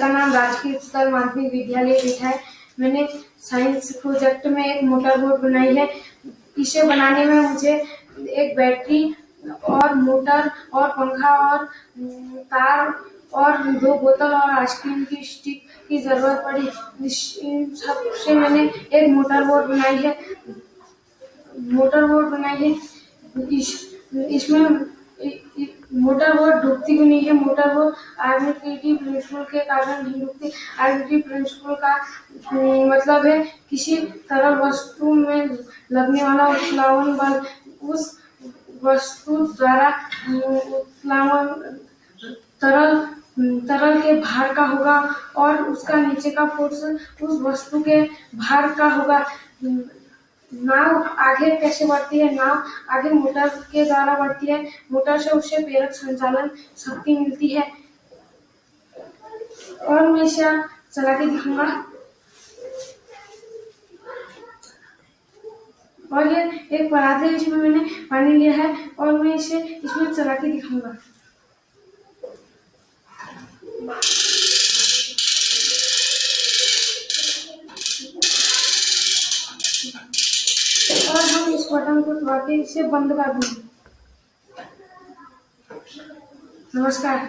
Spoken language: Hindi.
का नाम राजकीय उच्चतर माध्यमिक विद्यालय रीठा है। मैंने साइंस प्रोजेक्ट में एक मोटर बोट बनाई है। इसे बनाने में मुझे एक बैटरी और मोटर और पंखा और तार और दो बोतल और आइसक्रीम की स्टिक की ज़रूरत पड़ी। इन सबसे मैंने एक मोटर बोट बनाई है। मोटर बोट बनाई है। इस, इसमें मोटर बोट डूबती भी नहीं है मोटर बोट आर्बिट्रेटी प्रिंसिपल के कारण नहीं डूबती। आर्बिट्रेटी प्रिंसिपल का मतलब है किसी तरल वस्तु में लगने वाला उत्प्लावन बल, उस वस्तु द्वारा उत्प्लावन तरल तरल के भार का होगा और उसका नीचे का फोर्स उस वस्तु के भार का होगा। नाव आगे कैसे बढ़ती है नाव आगे मोटर के द्वारा बढ़ती है। मोटर से उसे प्रेरक संचालन शक्ति मिलती है। और मैं इसे चला के दिखाऊँगा। और ये एक परात है इसमें मैंने पानी लिया है, और मैं इसे इसमें चला के दिखाऊँगा। बाद हम इस बटन को थोड़ा के इसे बंद कर देंगे। नमस्कार।